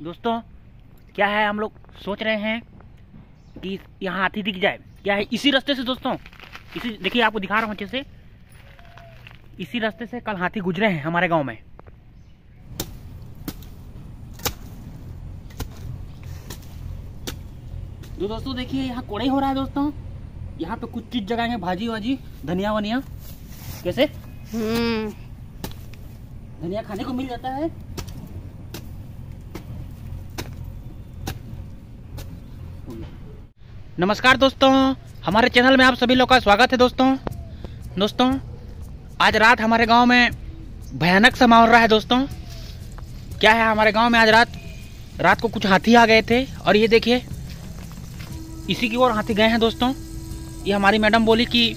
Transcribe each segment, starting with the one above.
दोस्तों क्या है हम लोग सोच रहे हैं कि यहाँ हाथी दिख जाए? क्या है इसी रास्ते से दोस्तों? इसी देखिए आपको दिखा रहा हूँ अच्छे से। इसी रास्ते से कल हाथी गुजरे हैं हमारे गाँव में। तो दोस्तों देखिए यहाँ कोड़े हो रहा है दोस्तों। यहाँ पे कुछ चीज़ जगह है भाजी वाजी धनिया वनिया। कैसे? हम्म। धनिया खाने को मिल जाता है। नमस्कार दोस्तों, हमारे चैनल में आप सभी लोग का स्वागत है दोस्तों। दोस्तों, आज रात हमारे गाँव में भयानक सा माहौल रहा है दोस्तों। क्या है हमारे गाँव में आज रात? रात को कुछ हाथी आ गए थे और ये देखिए, इसी की ओर हाथी गए हैं दोस्तों। ये हमारी मैडम बोली कि,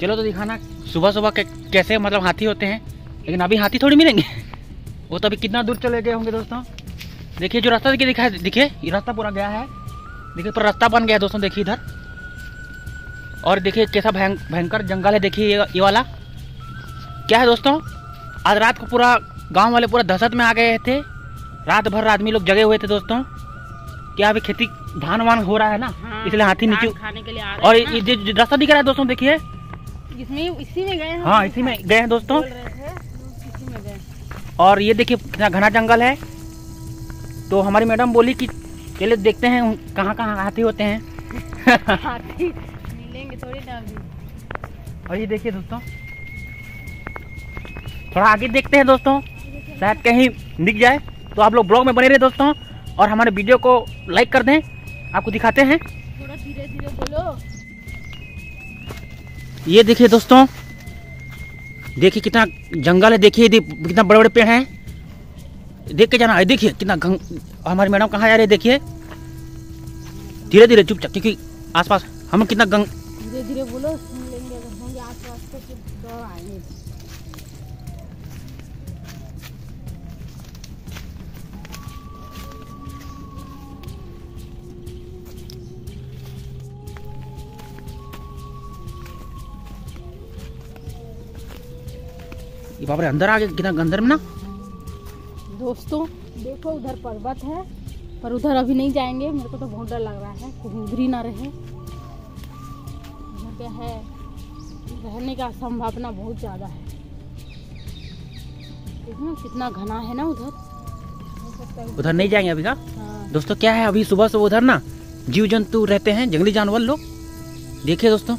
चलो तो दिखाना सुबह सुबह कैसे मतलब हाथी होते हैं, लेकिन अभी हाथी थोड़ी मिलेंगे। वो तो अभी कितना दूर चले गए होंगे दोस्तों। देखिए, जो रास्ता दिखा देखिए ये रास्ता पूरा गया है। देखिए पूरा रास्ता बन गया दोस्तों देखिए इधर। और देखिए कैसा भयं भयंकर जंगल है देखिए ये, वाला। क्या है दोस्तों? आज रात को पूरा गाँव वाले पूरा दहशत में आ गए थे। रात भर आदमी लोग जगे हुए थे दोस्तों। क्या अभी खेती धान वान हो रहा है ना? हाँ, इसलिए हाथी नीचे खाने के लिए आ और ये रास्ता दिख रहा है दोस्तों देखिए। इसमें इसी में गए हाँ इसी में गए हैं दोस्तों। और ये देखिए कितना घना जंगल है। तो हमारी मैडम बोली कि चलिए देखते हैं कहाँ कहाँ हाथी होते हैं। हाथी। मिलेंगे थोड़ी ना अभी। और ये देखिए दोस्तों थोड़ा आगे देखते हैं दोस्तों शायद कहीं दिख जाए तो आप लोग ब्लॉग में बने रहे दोस्तों और हमारे वीडियो को लाइक कर दें आपको दिखाते हैं। थोड़ा धीरे धीरे बोलो। ये देखिए दोस्तों देखिए कितना जंगल है देखिए कितना बड़े बड़े पेड़ हैं। देख के जाना है देखिए कितना घं... हमारी मैडम कहाँ जा रही है देखिए। धीरे धीरे चुपचाप क्योंकि आसपास हम कितना गंग धीरे धीरे बोलो सुन लेंगे होंगे आस पास तो दौड़ आएँगे बाप रे अंदर आ गए कितना अंदर में ना। दोस्तों देखो उधर पर्वत है पर उधर अभी नहीं जाएँगे। मेरे को तो बहुत डर लग रहा है कहीं उधर ही ना रहे। उधर क्या है? रहने का संभावना बहुत ज़्यादा है। देखो कितना घना है ना उधर। उधर नहीं जाएँगे अभी का? हाँ। दोस्तों क्या है अभी सुबह सुबह उधर ना? जीव जंतु रहते हैं जंगली जानवर लोग। देखिए दोस्तों।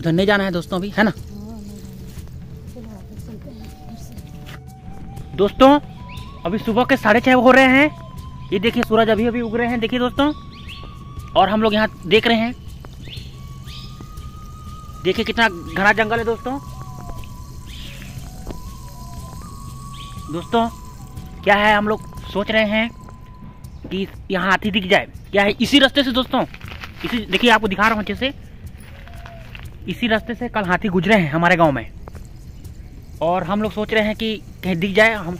उधर नहीं जाना है दोस्तों अभी है ना? हाँ, से। दोस्तों अभी सुबह के साढ़े छः हो रहे हैं। ये देखिए, सूरज अभी अभी उग रहे हैं। देखिए दोस्तों, और हम लोग यहाँ देख रहे हैं। देखिए कितना घना जंगल है दोस्तों। दोस्तों, क्या है हम लोग सोच रहे हैं कि यहाँ हाथी दिख जाए। क्या है इसी रास्ते से दोस्तों? इसी, देखिए आपको दिखा रहा हूँ अच्छे से। इसी रास्ते से कल हाथी गुजरे हैं हमारे गाँव में। और हम लोग सोच रहे हैं कि कहीं दिख जाए, हम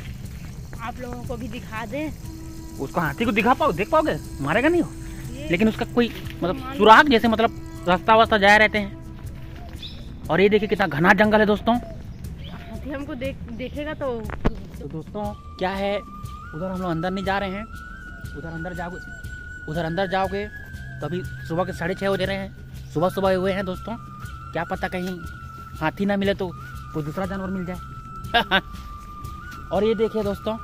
आप लोगों को भी दिखा दें। उसको हाथी को दिखा पाओ देख पाओगे? मारेगा नहीं हो लेकिन उसका कोई मतलब सुराग जैसे मतलब रास्ता वास्ता जाए रहते हैं। और ये देखिए कितना घना जंगल है दोस्तों। हाथी हमको देख देखेगा तो तो दोस्तों क्या है? उधर हम लोग अंदर नहीं जा रहे हैं। उधर अंदर जाओगे उधर अंदर जाओगे तो अभी सुबह के साढ़े छः बजे रहे हैं। सुबह सुबह हुए हैं दोस्तों। क्या पता कहीं हाथी ना मिले तो कोई दूसरा जानवर मिल जाए। और ये देखिए दोस्तों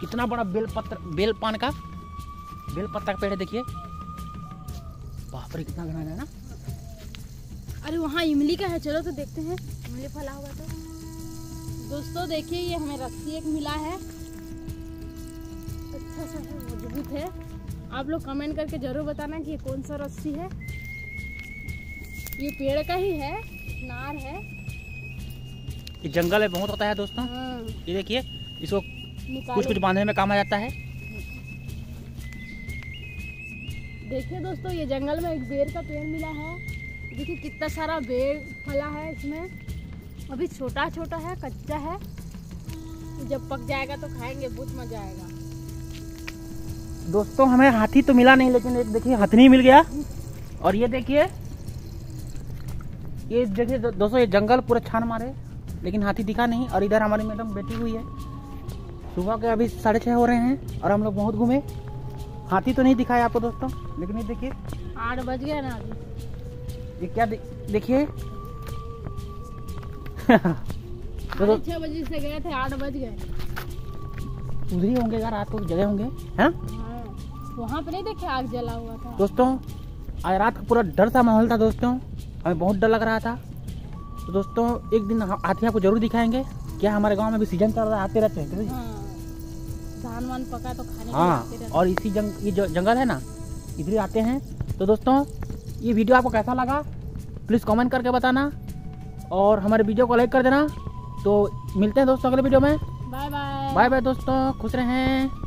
कितना बड़ा बेल पत्र बेल पान का? बेल पत्ता का पेड़ है देखिए। बाप रे कितना घना है ना? अरे वहाँ इमली का है चलो तो देखते हैं। इमली फला होगा तो दोस्तों देखिए ये हमें रस्सी एक मिला है। अच्छा सा है मज़बूत है। आप लोग कमेंट करके ज़रूर बताना कि ये कौन सा रस्सी है। ये पेड़ का ही है नार है। ये जंगल में बहुत होता है दोस्तों। हाँ, ये देखिए इसको कुछ कुछ बांधने में काम आ जाता है? देखिए दोस्तों ये जंगल में एक बेर का पेड़ मिला है। देखिए कितना सारा बेर फला है इसमें। अभी छोटा छोटा है कच्चा है। जब पक जाएगा तो खाएँगे बहुत मज़ा आएगा। दोस्तों हमें हाथी तो मिला नहीं लेकिन एक देखिए हथनी मिल गया। और ये देखिए ये देखिए दोस्तों ये जंगल पूरा छान मारे लेकिन हाथी दिखा नहीं और इधर हमारी मैडम बैठी हुई है। सुबह के अभी साढ़े छः हो रहे हैं और हम लोग बहुत घूमे। हाथी तो नहीं दिखाया आपको दोस्तों लेकिन ये देखिए। आठ बज गए ना ये क्या देखिए। तो छह बजे से गए थे आठ बज गए। उधर ही होंगे यार रात को जगह होंगे हैं? हाँ वहाँ पे नहीं देखे आग जला हुआ था? दोस्तों आज रात का पूरा डर सा माहौल था दोस्तों। हमें बहुत डर लग रहा था। तो दोस्तों एक दिन हाथी आपको ज़रूर दिखाएँगे। क्या हमारे गाँव में भी सीज़न चल रहा है आते रहते हैं? हाँ। धान वान पका तो खाने हाँ और इसी जंग ये जो जंगल है ना इधर ही आते हैं। तो दोस्तों ये वीडियो आपको कैसा लगा प्लीज़ कमेंट करके बताना। और हमारे वीडियो को लाइक कर देना। तो मिलते हैं दोस्तों अगले वीडियो में। बाय बाय बाय बाय दोस्तों खुश रहें।